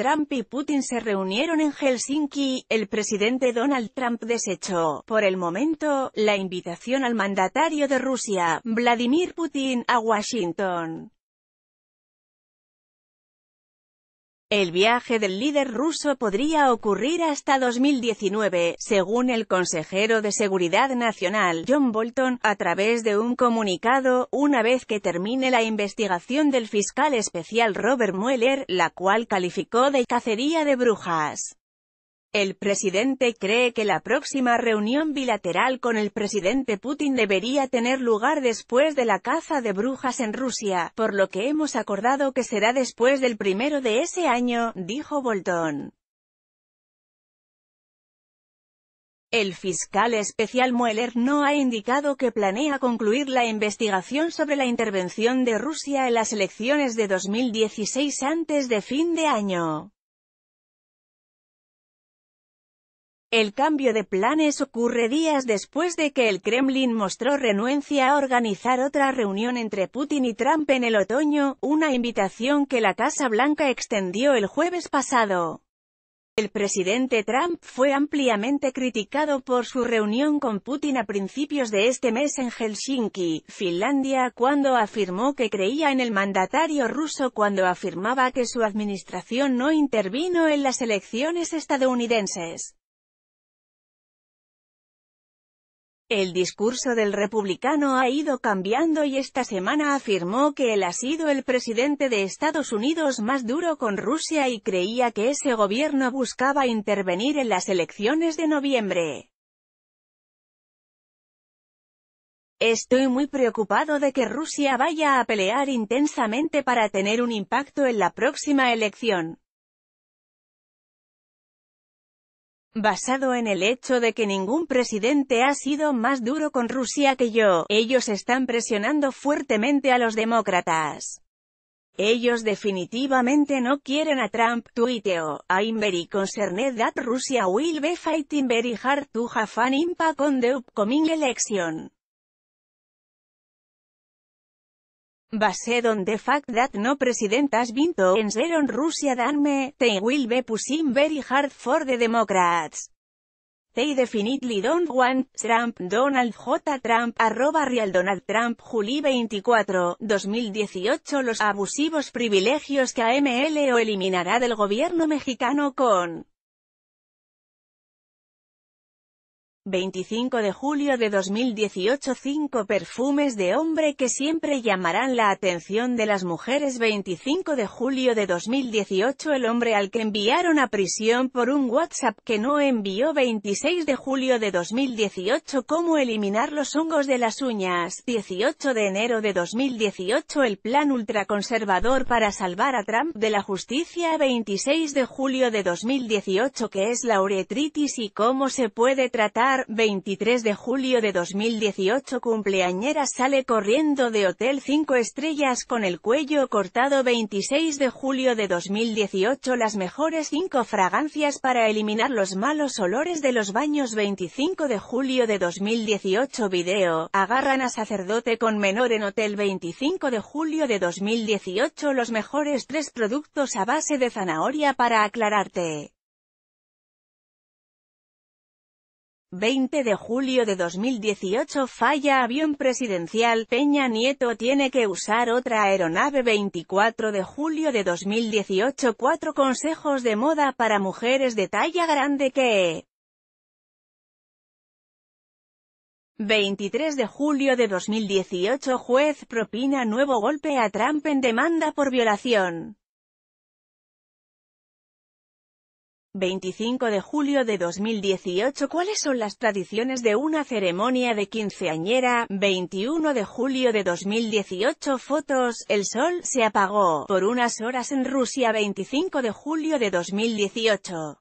Trump y Putin se reunieron en Helsinki, el presidente Donald Trump desechó, por el momento, la invitación al mandatario de Rusia, Vladimir Putin, a Washington. El viaje del líder ruso podría ocurrir hasta 2019, según el consejero de Seguridad Nacional, John Bolton, a través de un comunicado, una vez que termine la investigación del fiscal especial Robert Mueller, la cual calificó de cacería de brujas. El presidente cree que la próxima reunión bilateral con el presidente Putin debería tener lugar después de la caza de brujas en Rusia, por lo que hemos acordado que será después del primero de ese año, dijo Bolton. El fiscal especial Mueller no ha indicado que planea concluir la investigación sobre la intervención de Rusia en las elecciones de 2016 antes de fin de año. El cambio de planes ocurre días después de que el Kremlin mostró renuencia a organizar otra reunión entre Putin y Trump en el otoño, una invitación que la Casa Blanca extendió el jueves pasado. El presidente Trump fue ampliamente criticado por su reunión con Putin a principios de este mes en Helsinki, Finlandia, cuando afirmó que creía en el mandatario ruso cuando afirmaba que su administración no intervino en las elecciones estadounidenses. El discurso del republicano ha ido cambiando y esta semana afirmó que él ha sido el presidente de Estados Unidos más duro con Rusia y creía que ese gobierno buscaba intervenir en las elecciones de noviembre. Estoy muy preocupado de que Rusia vaya a pelear intensamente para tener un impacto en la próxima elección. Basado en el hecho de que ningún presidente ha sido más duro con Rusia que yo, ellos están presionando fuertemente a los demócratas. Ellos definitivamente no quieren a Trump, tuiteo, I'm very concerned that Russia will be fighting very hard to have an impact on the upcoming election. Based on the fact that no president has been to answer on Russia they will be pushing very hard for the Democrats. They definitely don't want Trump, Donald J. Trump, arroba real Donald Trump, Juli 24, 2018 Los abusivos privilegios que AML o eliminará del gobierno mexicano con 25 de julio de 2018 Cinco perfumes de hombre que siempre llamarán la atención de las mujeres. 25 de julio de 2018 El hombre al que enviaron a prisión por un WhatsApp que no envió. 26 de julio de 2018 Cómo eliminar los hongos de las uñas. 18 de enero de 2018 El plan ultraconservador para salvar a Trump de la justicia. 26 de julio de 2018 que es la uretritis y cómo se puede tratar 23 de julio de 2018 Cumpleañera sale corriendo de Hotel 5 Estrellas con el cuello cortado 26 de julio de 2018 Las mejores 5 fragancias para eliminar los malos olores de los baños. 25 de julio de 2018 Video, agarran a sacerdote con menor en Hotel. 25 de julio de 2018 Los mejores 3 productos a base de zanahoria para aclararte 20 de julio de 2018 falla avión presidencial, Peña Nieto tiene que usar otra aeronave 24 de julio de 2018 Cuatro consejos de moda para mujeres de talla grande que... 23 de julio de 2018 Juez propina nuevo golpe a Trump en demanda por violación. 25 de julio de 2018 ¿Cuáles son las tradiciones de una ceremonia de quinceañera? 21 de julio de 2018 Fotos, el sol se apagó por unas horas en Rusia 25 de julio de 2018